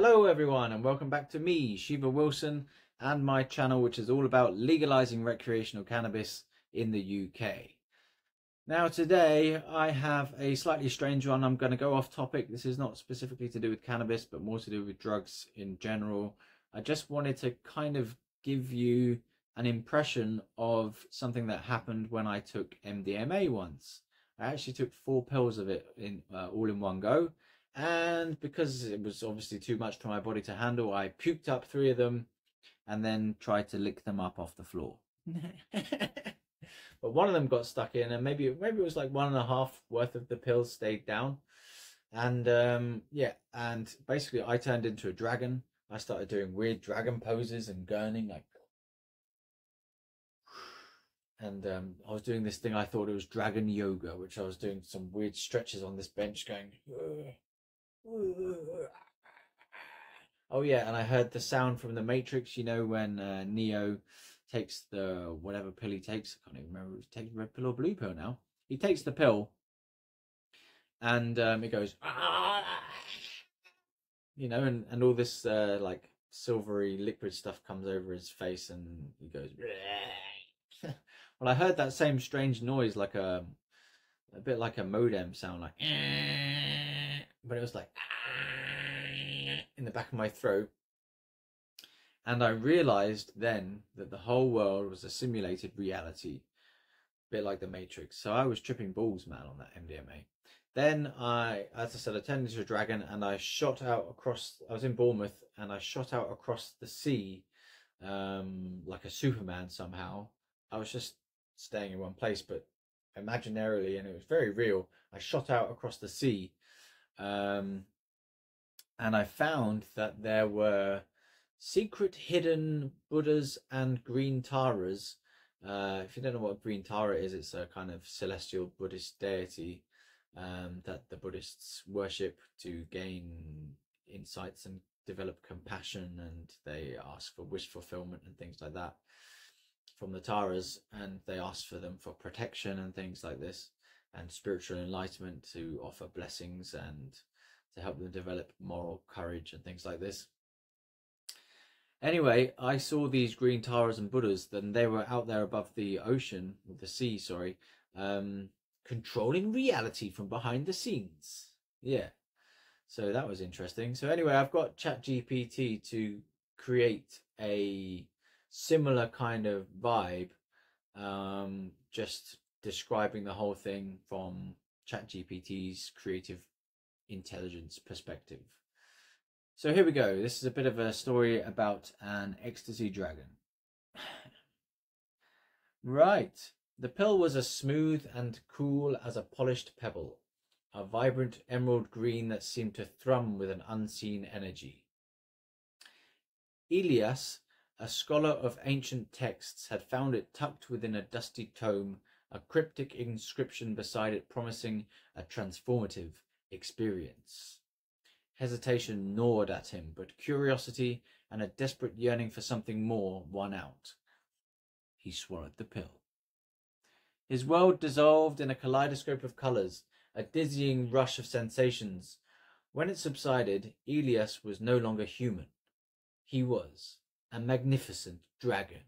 Hello everyone and welcome back to me, Shiva Wilson, and my channel which is all about legalizing recreational cannabis in the UK. Now today I have a slightly strange one. I'm going to go off topic. This is not specifically to do with cannabis but more to do with drugs in general. I just wanted to kind of give you an impression of something that happened when I took MDMA once. I actually took four pills of it in uh, all in one go and because it was obviously too much for my body to handle, I puked up three of them and then tried to lick them up off the floor. but one of them got stuck in, and maybe maybe it was like one and a half worth of the pills stayed down. And um, yeah, and basically I turned into a dragon. I started doing weird dragon poses and gurning like and um, I was doing this thing I thought it was dragon yoga, which I was doing some weird stretches on this bench going Oh yeah, and I heard the sound from the Matrix. You know when uh, Neo takes the whatever pill he takes. I can't even remember he takes red pill or blue pill now. He takes the pill, and um, it goes, you know, and and all this uh, like silvery liquid stuff comes over his face, and he goes. well, I heard that same strange noise, like a a bit like a modem sound, like but it was like in the back of my throat. And I realized then that the whole world was a simulated reality, a bit like the Matrix. So I was tripping balls, man, on that MDMA. Then I, as I said, I turned into a dragon and I shot out across, I was in Bournemouth and I shot out across the sea um, like a Superman somehow. I was just staying in one place, but imaginarily, and it was very real. I shot out across the sea um, and I found that there were secret hidden Buddhas and green Taras. Uh, if you don't know what a green Tara is, it's a kind of celestial Buddhist deity um, that the Buddhists worship to gain insights and develop compassion, and they ask for wish fulfillment and things like that from the Taras, and they ask for them for protection and things like this and spiritual enlightenment to offer blessings and to help them develop moral courage and things like this. Anyway, I saw these green Taras and Buddhas, then they were out there above the ocean, the sea, sorry, um, controlling reality from behind the scenes. Yeah. So that was interesting. So anyway, I've got ChatGPT to create a similar kind of vibe, um, just describing the whole thing from ChatGPT's creative intelligence perspective. So here we go. This is a bit of a story about an ecstasy dragon. right. The pill was as smooth and cool as a polished pebble, a vibrant emerald green that seemed to thrum with an unseen energy. Elias, a scholar of ancient texts, had found it tucked within a dusty tome a cryptic inscription beside it promising a transformative experience. Hesitation gnawed at him, but curiosity and a desperate yearning for something more won out. He swallowed the pill. His world dissolved in a kaleidoscope of colours, a dizzying rush of sensations. When it subsided, Elias was no longer human. He was a magnificent dragon,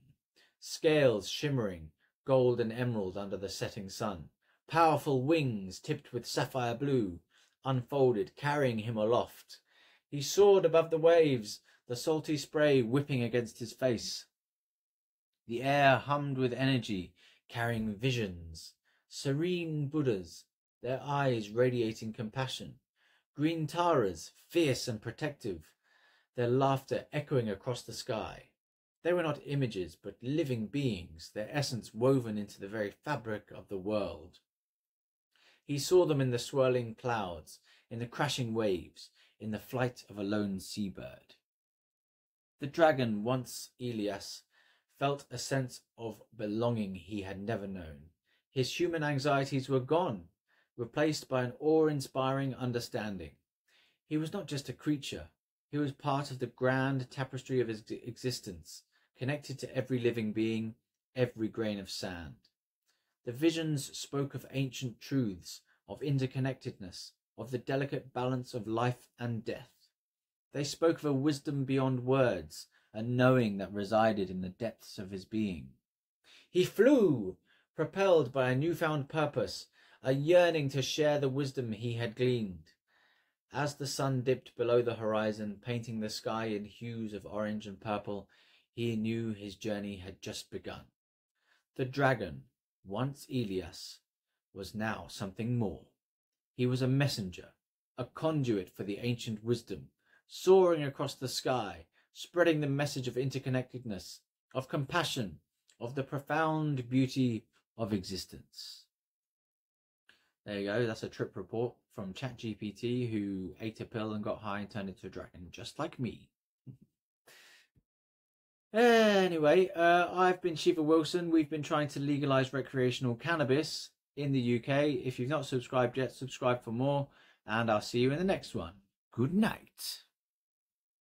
scales shimmering, gold and emerald under the setting sun. Powerful wings tipped with sapphire blue unfolded, carrying him aloft. He soared above the waves, the salty spray whipping against his face. The air hummed with energy, carrying visions. Serene Buddhas, their eyes radiating compassion. Green Taras, fierce and protective, their laughter echoing across the sky. They were not images, but living beings, their essence woven into the very fabric of the world. He saw them in the swirling clouds, in the crashing waves, in the flight of a lone seabird. The dragon, once Elias, felt a sense of belonging he had never known. His human anxieties were gone, replaced by an awe-inspiring understanding. He was not just a creature, he was part of the grand tapestry of his existence, connected to every living being, every grain of sand. The visions spoke of ancient truths, of interconnectedness, of the delicate balance of life and death. They spoke of a wisdom beyond words, a knowing that resided in the depths of his being. He flew, propelled by a newfound purpose, a yearning to share the wisdom he had gleaned. As the sun dipped below the horizon, painting the sky in hues of orange and purple, he knew his journey had just begun. The dragon, once Elias, was now something more. He was a messenger, a conduit for the ancient wisdom, soaring across the sky, spreading the message of interconnectedness, of compassion, of the profound beauty of existence. There you go, that's a trip report from ChatGPT who ate a pill and got high and turned into a dragon, just like me. Anyway, uh, I've been Shiva Wilson. We've been trying to legalize recreational cannabis in the UK. If you've not subscribed yet, subscribe for more, and I'll see you in the next one. Good night.